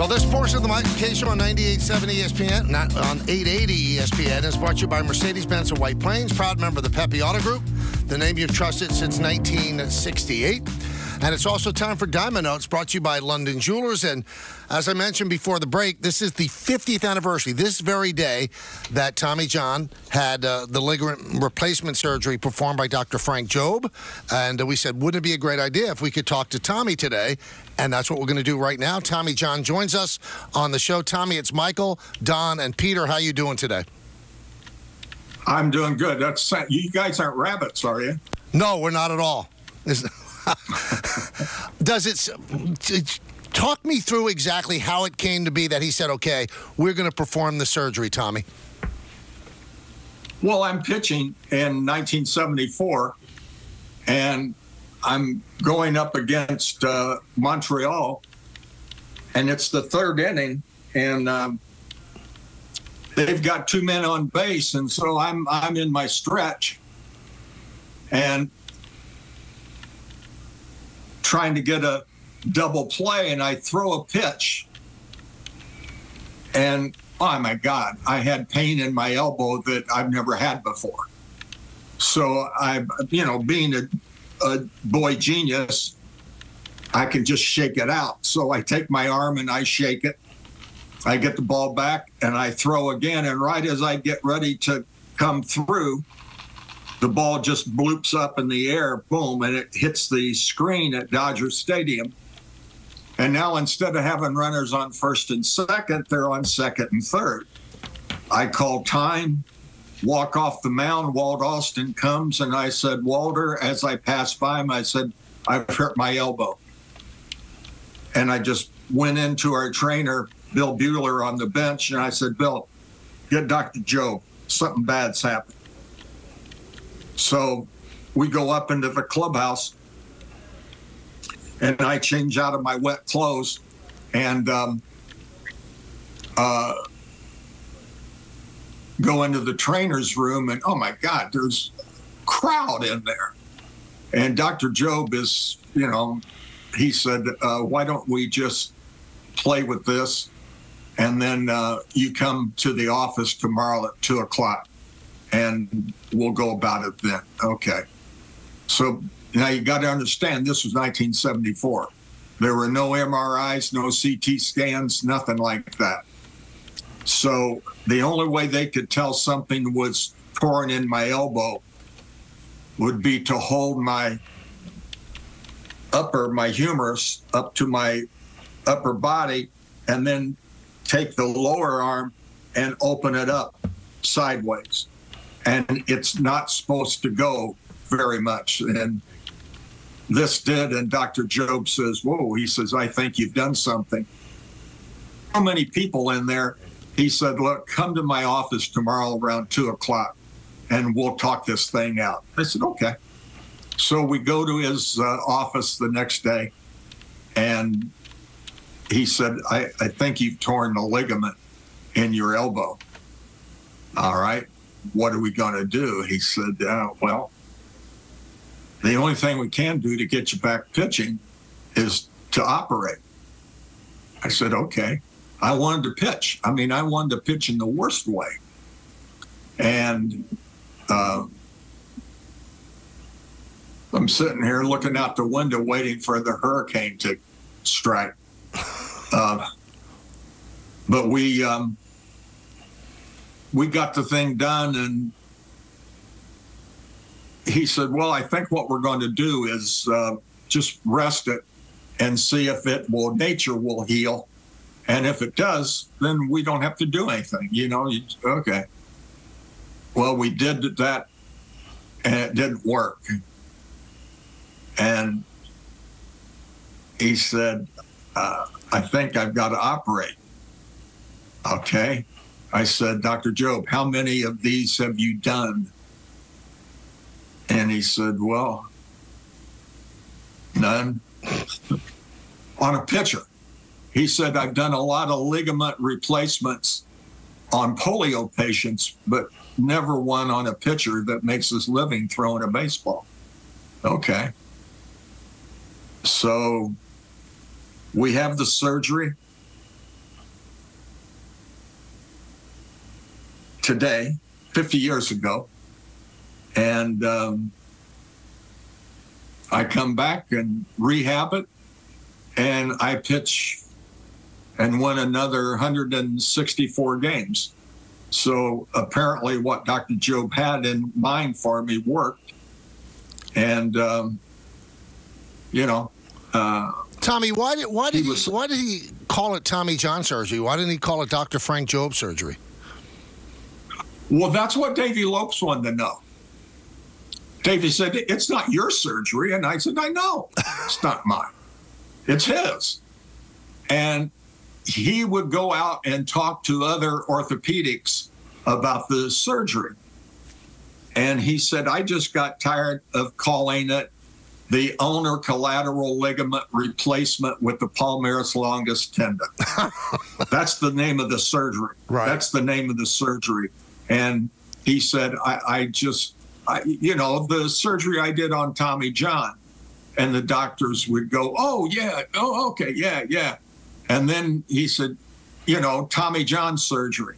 Well, this portion of the Michael Kay Show on 98.7 ESPN, not on 880 ESPN, is brought to you by Mercedes-Benz of White Plains, proud member of the Pepe Auto Group, the name you've trusted since 1968. And it's also time for Diamond Notes, brought to you by London Jewelers. And as I mentioned before the break, this is the 50th anniversary, this very day, that Tommy John had uh, the ligament replacement surgery performed by Dr. Frank Jobe. And uh, we said, wouldn't it be a great idea if we could talk to Tommy today? And that's what we're going to do right now. Tommy John joins us on the show. Tommy, it's Michael, Don, and Peter. How you doing today? I'm doing good. That's you guys aren't rabbits, are you? No, we're not at all. Does it talk me through exactly how it came to be that he said, "Okay, we're going to perform the surgery," Tommy? Well, I'm pitching in 1974, and I'm going up against uh, Montreal, and it's the third inning, and um, they've got two men on base, and so I'm I'm in my stretch, and trying to get a double play and I throw a pitch. And oh my God, I had pain in my elbow that I've never had before. So I, you know, being a, a boy genius, I can just shake it out. So I take my arm and I shake it. I get the ball back and I throw again. And right as I get ready to come through, the ball just bloops up in the air, boom, and it hits the screen at Dodger Stadium. And now instead of having runners on first and second, they're on second and third. I call time, walk off the mound. Walt Alston comes, and I said, Walter, as I passed by him, I said, I've hurt my elbow. And I just went into our trainer, Bill Buhler, on the bench, and I said, Bill, get Dr. Jobe. Something bad's happened. So we go up into the clubhouse and I change out of my wet clothes and um, uh, go into the trainer's room and oh my God, there's crowd in there. And Dr. Jobe is, you know, he said, uh, why don't we just play with this? And then uh, you come to the office tomorrow at two o'clock and we'll go about it then. Okay. So now you got to understand this was 1974. There were no MRIs, no CT scans, nothing like that. So the only way they could tell something was torn in my elbow would be to hold my upper, my humerus up to my upper body and then take the lower arm and open it up sideways and it's not supposed to go very much. And this did, and Dr. Jobe says, Whoa, he says, I think you've done something. How many people in there? He said, Look, come to my office tomorrow around two o'clock and we'll talk this thing out. I said, Okay. So we go to his uh, office the next day and he said, I, I think you've torn the ligament in your elbow. All right what are we going to do? He said, uh, well, the only thing we can do to get you back pitching is to operate. I said, okay. I wanted to pitch. I mean, I wanted to pitch in the worst way. And uh, I'm sitting here looking out the window waiting for the hurricane to strike. Uh, but we, um, we got the thing done and he said, Well, I think what we're going to do is uh, just rest it and see if it will, nature will heal. And if it does, then we don't have to do anything. You know, you, okay. Well, we did that and it didn't work. And he said, uh, I think I've got to operate. Okay. I said, Dr. Jobe, how many of these have you done? And he said, Well, none. on a pitcher. He said, I've done a lot of ligament replacements on polio patients, but never one on a pitcher that makes his living throwing a baseball. Okay. So we have the surgery today, 50 years ago. And um, I come back and rehab it, and I pitch and win another 164 games. So apparently, what Dr. Jobe had in mind for me worked. And, um, you know, uh, Tommy, why did why did He he, why did he call it Tommy John surgery? Why didn't he call it Dr. Frank Jobe surgery? Well, that's what Davey Lopes wanted to know. Davey said, It's not your surgery. And I said, I know. It's not mine. It's his. And he would go out and talk to other orthopedics about the surgery. And he said, I just got tired of calling it the ulnar collateral ligament replacement with the palmaris longus tendon. That's the name of the surgery. Right. That's the name of the surgery. And he said, I, I just, I, you know, the surgery I did on Tommy John. And the doctors would go, Oh, yeah. Oh, okay. Yeah, yeah. And then he said, You know, Tommy John surgery.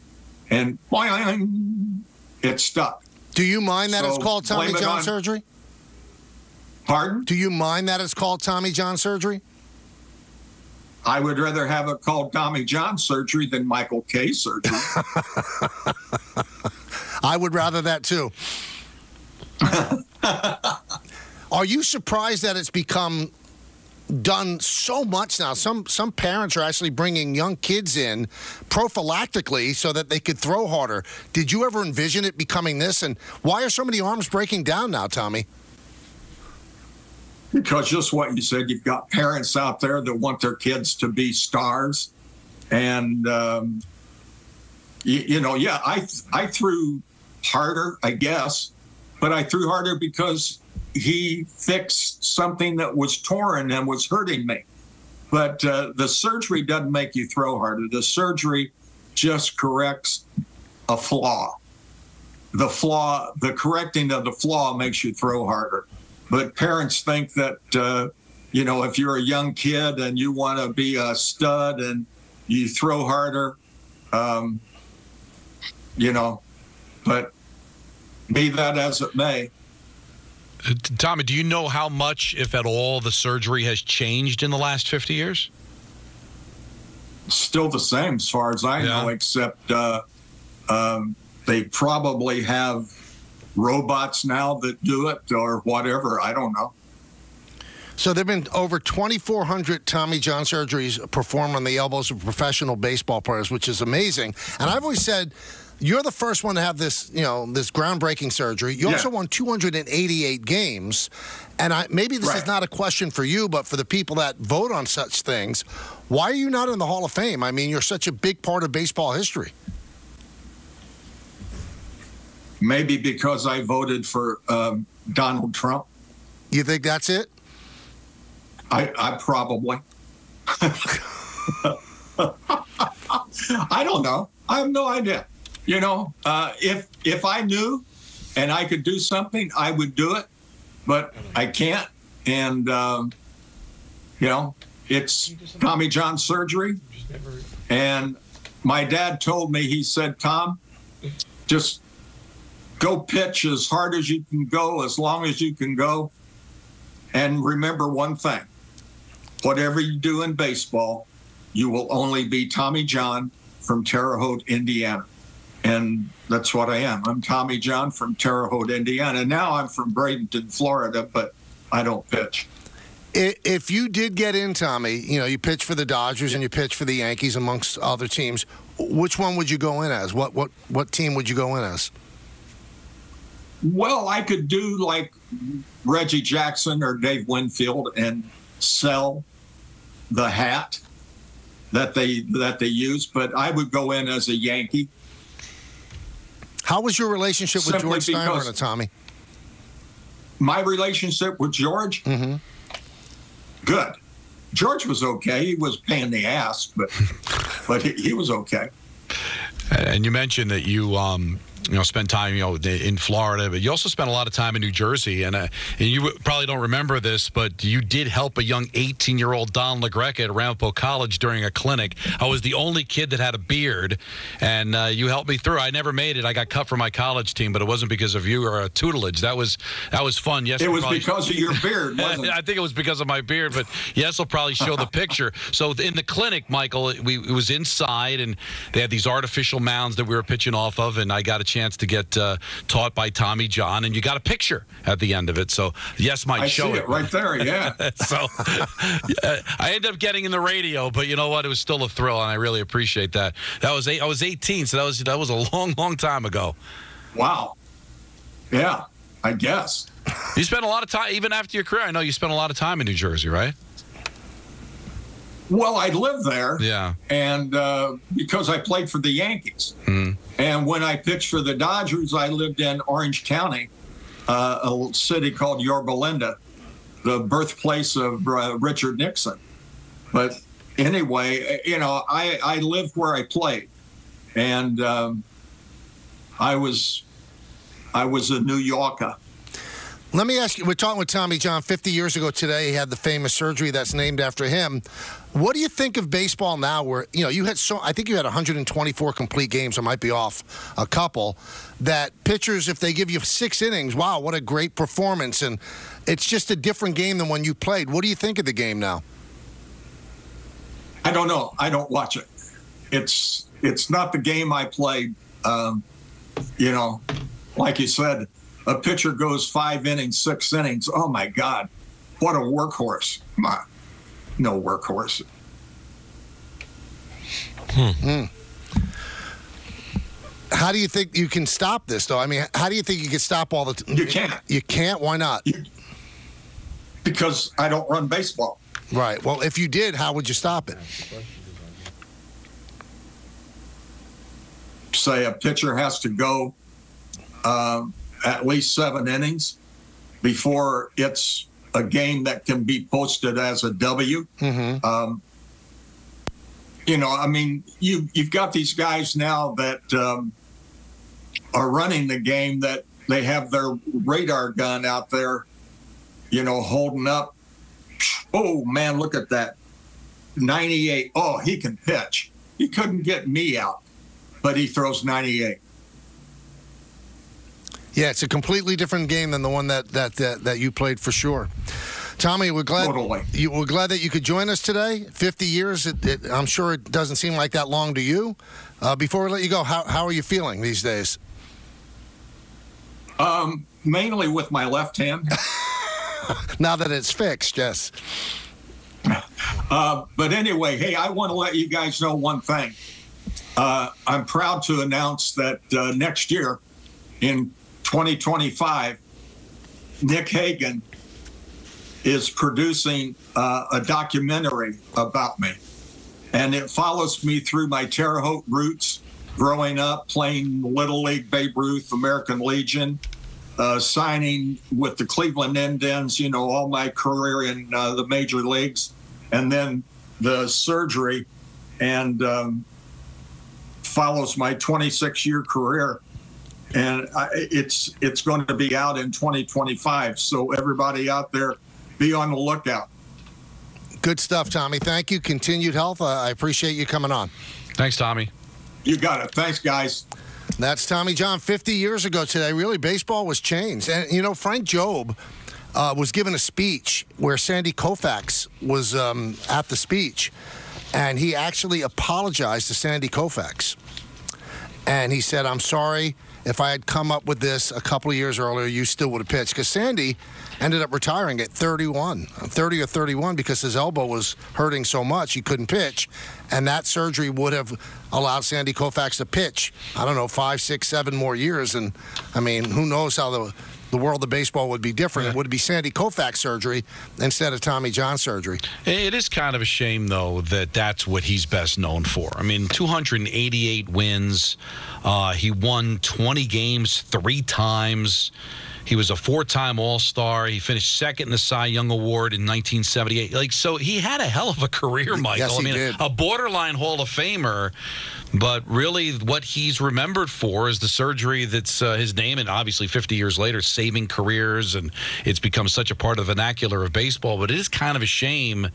And boing, it stuck. Do you mind that it's called Tommy it John on- surgery? Pardon? Do you mind that it's called Tommy John surgery? I would rather have it called Tommy John surgery than Michael Kay surgery. I would rather that too. Are you surprised that it's become done so much now? Some some parents are actually bringing young kids in prophylactically so that they could throw harder. Did you ever envision it becoming this? And why are so many arms breaking down now, Tommy? Because just what you said, you've got parents out there that want their kids to be stars, and um, you, you know, yeah, I I threw harder, I guess, but I threw harder because he fixed something that was torn and was hurting me. But uh, the surgery doesn't make you throw harder. The surgery just corrects a flaw. The flaw, the correcting of the flaw makes you throw harder. But parents think that, uh, you know, if you're a young kid and you want to be a stud and you throw harder, um, you know, but be that as it may, Uh, Tommy, do you know how much, if at all, the surgery has changed in the last 50 years? still the same as far as I know, except uh, um, they probably have robots now that do it or whatever. I don't know. So there have been over 2,400 Tommy John surgeries performed on the elbows of professional baseball players, which is amazing. And I've always said, you're the first one to have this, you know, this groundbreaking surgery. You Yeah. also won 288 games, and I, maybe this is not a question for you, but for the people that vote on such things, why are you not in the Hall of Fame? I mean, you're such a big part of baseball history. Maybe because I voted for um, Donald Trump. You think that's it? I, I probably. I don't know. I have no idea. You know, uh, if if I knew and I could do something, I would do it, but I can't. And um, you know, it's Tommy John surgery. And my dad told me, he said, Tom, just go pitch as hard as you can go, as long as you can go. And remember one thing whatever you do in baseball, you will only be Tommy John from Terre Haute, Indiana. And that's what I am. I'm Tommy John from Terre Haute, Indiana. Now I'm from Bradenton, Florida, but I don't pitch. If you did get in, Tommy, you know, you pitch for the Dodgers and you pitch for the Yankees amongst other teams. Which one would you go in as? What what what team would you go in as? Well, I could do like Reggie Jackson or Dave Winfield and sell the hat that they that they use, but I would go in as a Yankee. How was your relationship with Simply George Steinbrenner, Tommy? My relationship with George, Mhm. good. George was okay. He was paying the ass, but but he, he was okay. And you mentioned that you um, you know, spend time, you know, in Florida, but you also spent a lot of time in New Jersey. And, uh, and you probably don't remember this, but you did help a young 18 year old Don LaGreca at Ramapo College during a clinic. I was the only kid that had a beard, and uh, you helped me through. I never made it. I got cut from my college team, but it wasn't because of you or a tutelage. That was that was fun. Yes, it was probably... because of your beard? I think it was because of my beard, but yes, I'll probably show the picture. So in the clinic, Michael, we it was inside, and they had these artificial mounds that we were pitching off of, and I got a chance to get uh, taught by Tommy John, and you got a picture at the end of it. So yes, Mike, I show see it, right there. Yeah. so I ended up getting in the radio, but you know what? It was still a thrill, and I really appreciate that. That was eight, I was 18, so that was that was a long, long time ago. Wow. Yeah, I guess. You spent a lot of time, even after your career. I know you spent a lot of time in New Jersey, right? Well, I lived there. Yeah. And uh, because I played for the Yankees. Mm. And when I pitched for the Dodgers, I lived in Orange County, uh, a city called Yorba Linda, the birthplace of uh, Richard Nixon. But anyway, you know, I, I lived where I played. And um, I was I was a New Yorker. Let me ask you, we're talking with Tommy John 50 years ago today. He had the famous surgery that's named after him. What do you think of baseball now where, you know, you had so, I think you had 124 complete games, I might be off a couple, that pitchers, if they give you six innings, wow, what a great performance. And it's just a different game than when you played. What do you think of the game now? I don't know. I don't watch it. It's, it's not the game I played. Um, you know, like you said, a pitcher goes five innings, six innings. Oh my God, what a workhorse! My, no workhorse. Hmm. hmm. How do you think you can stop this, though? I mean, how do you think you can stop all the? T- you can't. You can't. Why not? You, because I don't run baseball. Right. Well, if you did, how would you stop it? Say a pitcher has to go um, at least seven innings before it's a game that can be posted as a W. Mm-hmm. Um, you know, I mean, you you've got these guys now that um, are running the game that they have their radar gun out there, you know, holding up. Oh man, look at that, 98. Oh, he can pitch. He couldn't get me out, but he throws 98. Yeah, it's a completely different game than the one that that that, that you played for sure. Tommy, we're glad totally. you, we're glad that you could join us today. Fifty years, it, it, I'm sure it doesn't seem like that long to you. Uh, before we let you go, how how are you feeling these days? Um, mainly with my left hand. now that it's fixed, yes. Uh, but anyway, hey, I want to let you guys know one thing. Uh, I'm proud to announce that uh, next year, in 2025, Nick Hagan is producing uh, a documentary about me. And it follows me through my Terre Haute roots, growing up, playing Little League, Babe Ruth, American Legion, uh, signing with the Cleveland Indians, you know, all my career in uh, the major leagues, and then the surgery, and um, follows my 26 year career and it's it's going to be out in 2025. So everybody out there, be on the lookout. Good stuff, Tommy. Thank you. Continued health. Uh, I appreciate you coming on. Thanks, Tommy. You got it. Thanks, guys. That's Tommy John. 50 years ago today, really, baseball was changed. And, you know, Frank Jobe uh, was given a speech where Sandy Koufax was um, at the speech. And he actually apologized to Sandy Koufax. And he said, I'm sorry if I had come up with this a couple of years earlier, you still would have pitched. Because Sandy ended up retiring at 31, 30 or 31, because his elbow was hurting so much he couldn't pitch. And that surgery would have allowed Sandy Koufax to pitch, I don't know, five, six, seven more years. And I mean, who knows how the the world of baseball would be different. Yeah. It would be Sandy Koufax surgery instead of Tommy John surgery. It is kind of a shame, though, that that's what he's best known for. I mean, 288 wins. Uh, he won 20 games three times. He was a four-time All-Star. He finished second in the Cy Young Award in 1978. Like so, he had a hell of a career, Michael. Yes, he I mean, did. a borderline Hall of Famer. But really, what he's remembered for is the surgery that's uh, his name, and obviously 50 years later, saving careers, and it's become such a part of the vernacular of baseball. But it is kind of a shame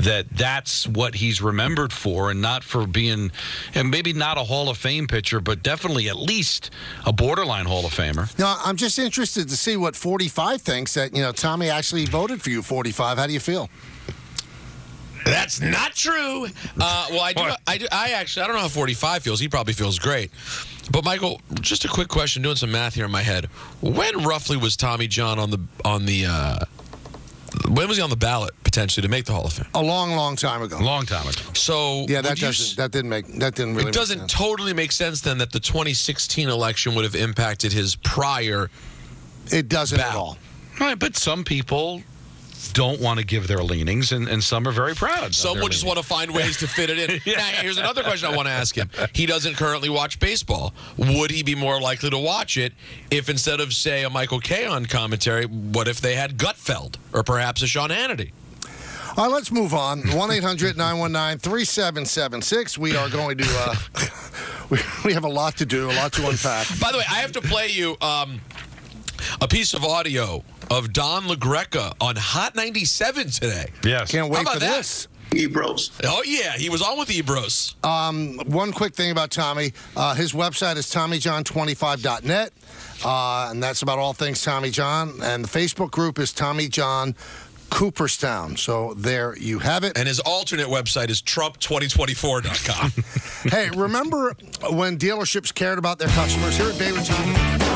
that that's what he's remembered for, and not for being, and maybe not a Hall of Fame pitcher, but definitely at least a borderline Hall of Famer. No, I'm just interested to see what 45 thinks that, you know, Tommy actually voted for you, 45. How do you feel? That's not true. Uh, well, I do, I do. I actually, I don't know how 45 feels. He probably feels great. But Michael, just a quick question. Doing some math here in my head. When roughly was Tommy John on the on the? Uh, when was he on the ballot potentially to make the Hall of Fame? A long, long time ago. A long time ago. So Yeah, that would doesn't. s- That didn't make. That didn't really. it doesn't Make sense. totally make sense then that the 2016 election would have impacted his prior. It doesn't at Bow. all. Right, but some people don't want to give their leanings, and, and some are very proud. Some their would just leanings. want to find ways to fit it in. Now, here's another question I want to ask him. He doesn't currently watch baseball. Would he be more likely to watch it if instead of, say, a Michael Kay on commentary, what if they had Gutfeld or perhaps a Sean Hannity? All right, let's move on. 1 800 919 3776. We are going to. Uh, we, we have a lot to do, a lot to unpack. By the way, I have to play you um, a piece of audio of Don LaGreca on Hot 97 today. Yes. Can't wait about for that? this. Ebros. Oh, yeah, he was on with Ebros. One quick thing about Tommy uh, his website is TommyJohn25.net, uh, and that's about all things Tommy John. And the Facebook group is Tommy John Cooperstown. So there you have it. and his alternate website is Trump2024.com. hey, remember when dealerships cared about their customers? Here at Bayward Tom.